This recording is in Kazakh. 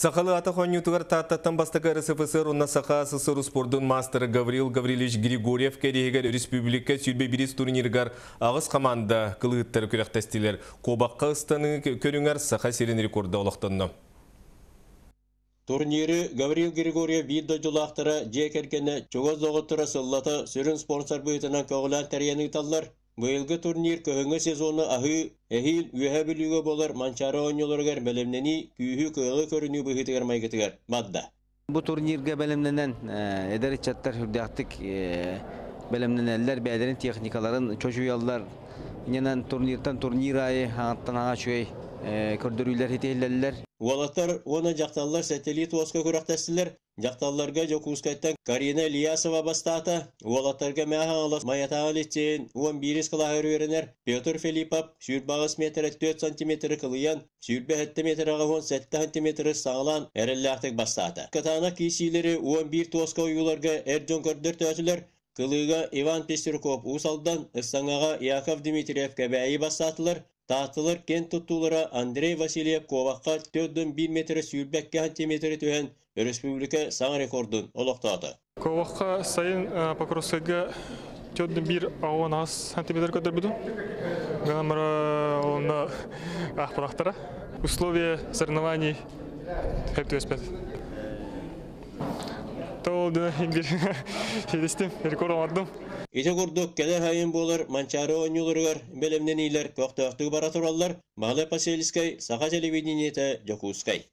Сақалы аты қонютығыр таттаттан бастықы РСФСР ұнна сақа СССР спордың мастері Гаврил Гаврилович Григорьев кәрегер республика сүйбе біріс турниргар ағыз команда кылыттар күректестілер. Кобаққа ұстаны көріңер сақа серен рекорды олықтынны. Турниры Гаврил Григорьев видео жолақтары жекергені чоғыз оғыттыры сыллаты сүрін спонсор бұйтынан көғілен тәрияны таллар. Быйылғы турнир көһөңө сезоны аһы эһил үһә билүгө болар манчары ойнолоргар белемнени күйүһү кыылы көрүнүү быһытыгар майгытыгар бадда. Bu turnirge belemlenen eder içatlar hürdaktik belemlenenler beylerin teknikaların çocuğuyallar yenen turnirden turnir ayı hаңаттан аңа çöy көrdөрүйлер хетейлерлер Уолаттар оны жақталлар сателлит оска көрәктәстілер. Жақталларға Жокускайттан Карина Ильясова бастата. Уолаттарға мәға алас маятағы леттен 11 кылағыр өрінер. Петр Филиппов сүйірбағыз метрі 4 сантиметрі кылыян, сүйірбе 7 метрі ағын 7 сантиметрі саңылан әрілләқтік бастата. Катана кейсилері 11 тоска уюларға әрджон көрдір төтілер. Кылыға Иван Пестерков усалдан Ыстаңаға Яков Дмитриев кәбәйі бастатылар. Таатылар кен туттулара Андрей Васильев коваққа 4 1 метр сүйірбәкке сантиметр түйен республика саң рекордын олықтады. Коваққа сайын Покровскайга чөдден бир ауын ас сантиметр көтер буду. Гамара онда ахпарақтара. Условия соревнований хәп төспәт. Толды индир хедистим рекорд алдым. Хайын болар манчары белемнен бара тураллар. Мале Пасельскай, Саха телевидениеті Жокускай.